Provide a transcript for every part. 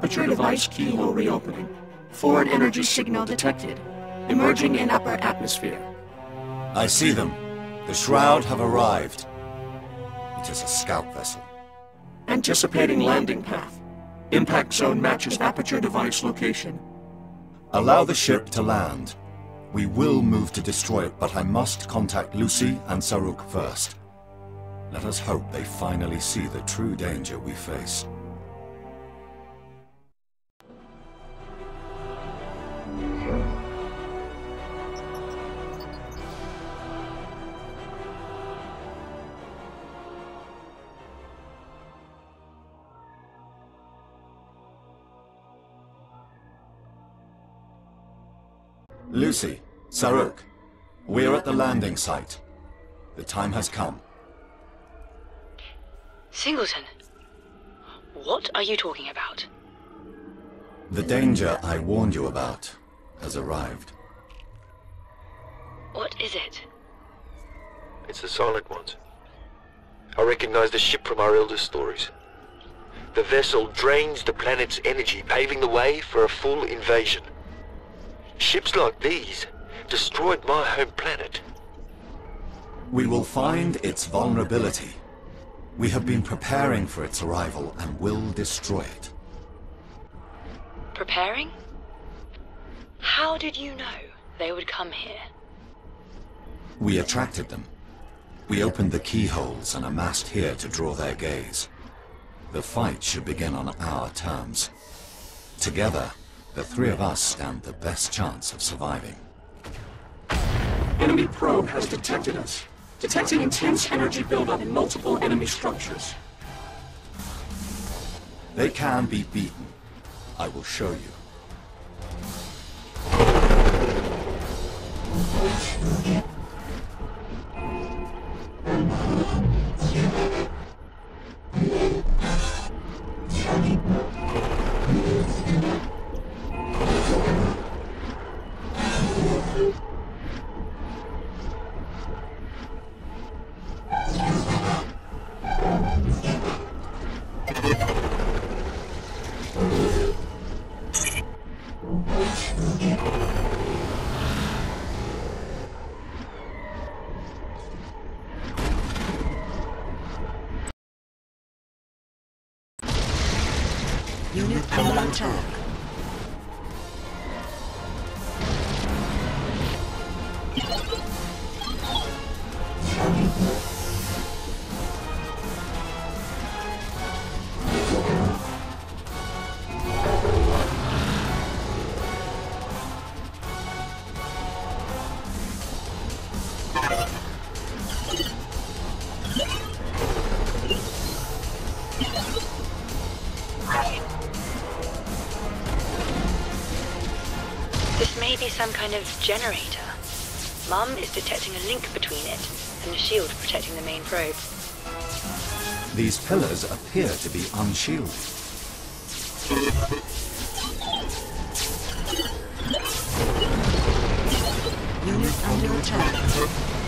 Aperture device keyhole reopening. Forward energy signal detected. Emerging in upper atmosphere. I see them. The Shroud have arrived. It is a scout vessel. Anticipating landing path. Impact zone matches Aperture device location. Allow the ship to land. We will move to destroy it, but I must contact Lucy and Saruk first. Let us hope they finally see the true danger we face. Lucy, Saruk, we're at the landing site. The time has come. Singleton, what are you talking about? The danger I warned you about has arrived. What is it? It's the Silent Ones. I recognize the ship from our eldest stories. The vessel drains the planet's energy, paving the way for a full invasion. Ships like these destroyed my home planet. We will find its vulnerability. We have been preparing for its arrival and will destroy it. Preparing? How did you know they would come here? We attracted them. We opened the keyholes and amassed here to draw their gaze. The fight should begin on our terms. Together, the three of us stand the best chance of surviving. Enemy probe has detected us. Detecting intense energy buildup in multiple enemy structures. They can be beaten. I will show you. Under attack. Some kind of generator. Mum is detecting a link between it and the shield protecting the main probe. These pillars appear to be unshielded. Unit under attack.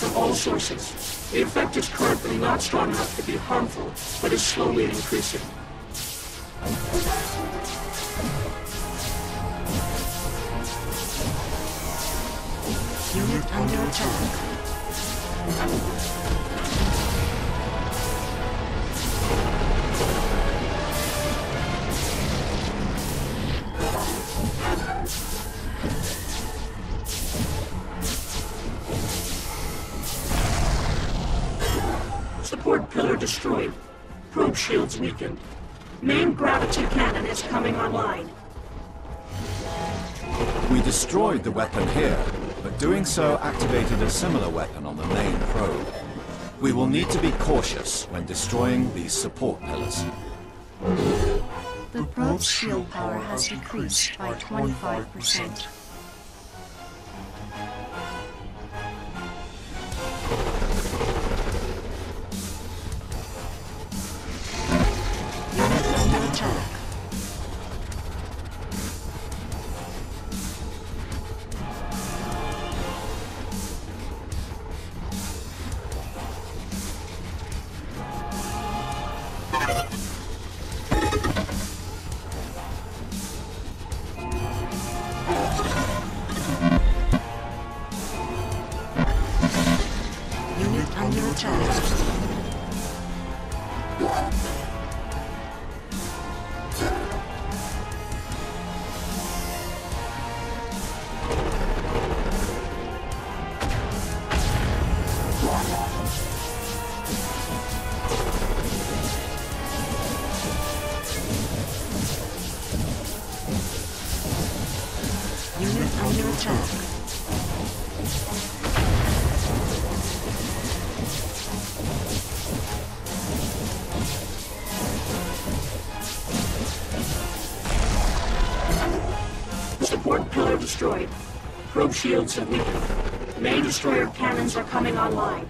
From all sources. The effect is currently not strong enough to be harmful, but is slowly increasing. Unit under attack. Shields weakened. Main gravity cannon is coming online. We destroyed the weapon here, but doing so activated a similar weapon on the main probe. We will need to be cautious when destroying these support pillars. The probe's shield power has decreased by 25%. Support pillar destroyed. Probe shields have weakened. Main destroyer cannons are coming online.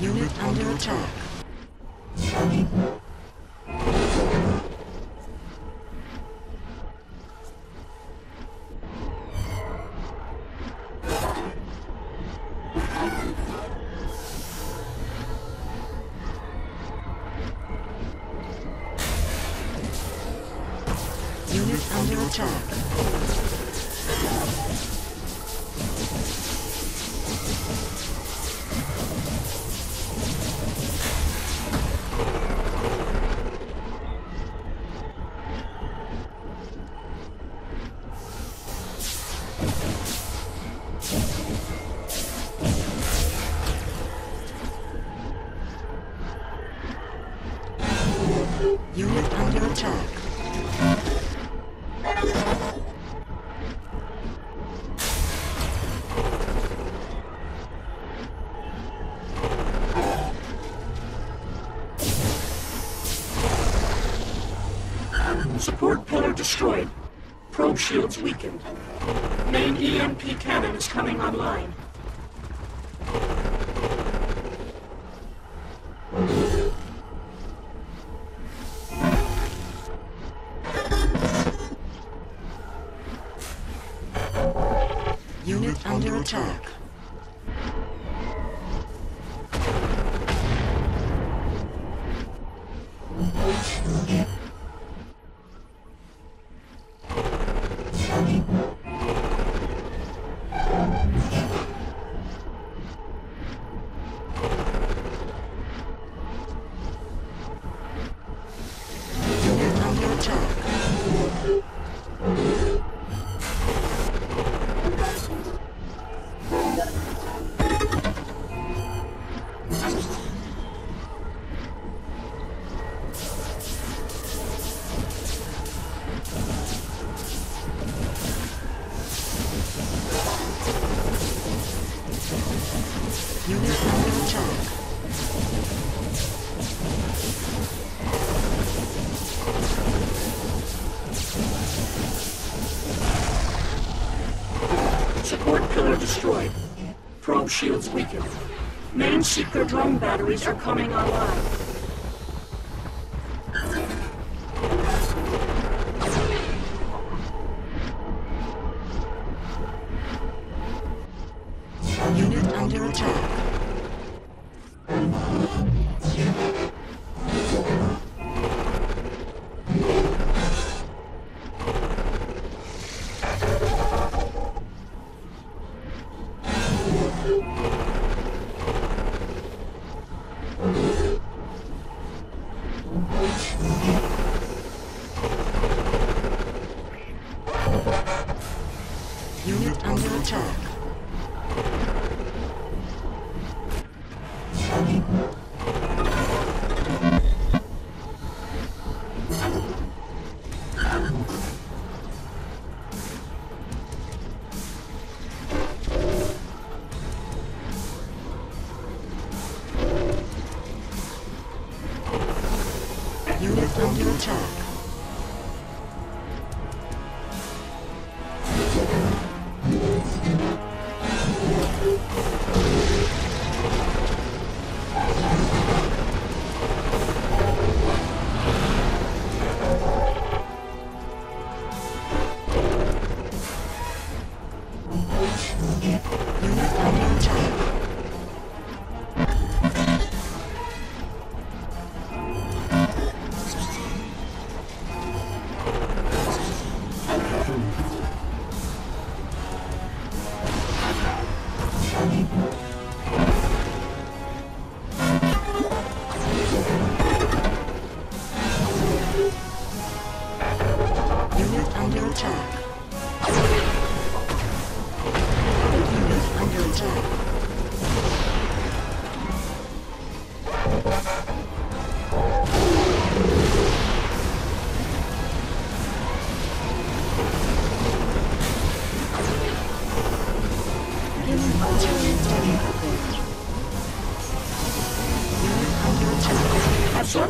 Unit under attack. Support pillar destroyed. Probe shields weakened. Main EMP cannon is coming online. Shields weakened. Main seeker drone batteries are coming online. Attack. Unit under attack.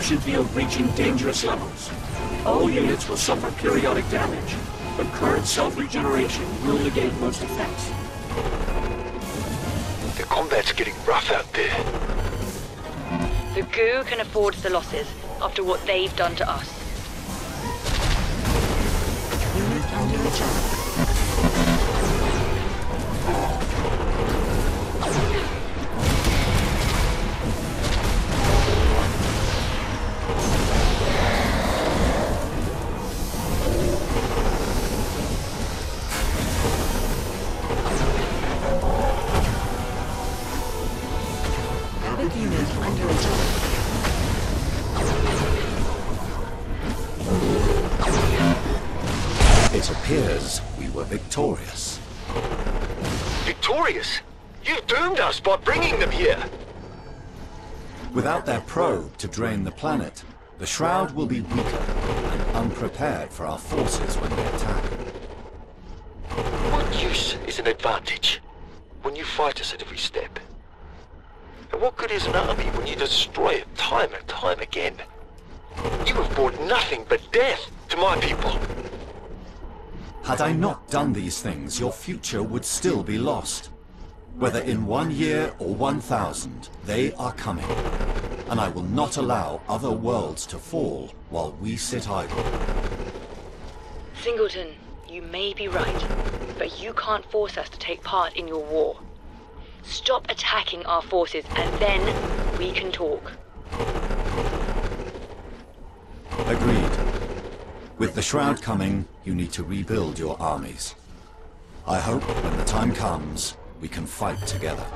Absorption field reaching dangerous levels. All units will suffer periodic damage, but current self-regeneration will negate most effects. The combat's getting rough out there. The goo can afford the losses after what they've done to us. Unit under attack. It appears we were victorious. Victorious? You've doomed us by bringing them here. Without their probe to drain the planet, the Shroud will be weaker and unprepared for our forces when they attack. What use is an advantage when you fight us at every step? And what good is an army when you destroy it time and time again? You have brought nothing but death to my people. Had I not done these things, your future would still be lost. Whether in one year or one thousand, they are coming. And I will not allow other worlds to fall while we sit idle. Singleton, you may be right, but you can't force us to take part in your war. Stop attacking our forces, and then we can talk. Agreed. With the Shroud coming, you need to rebuild your armies. I hope when the time comes, we can fight together.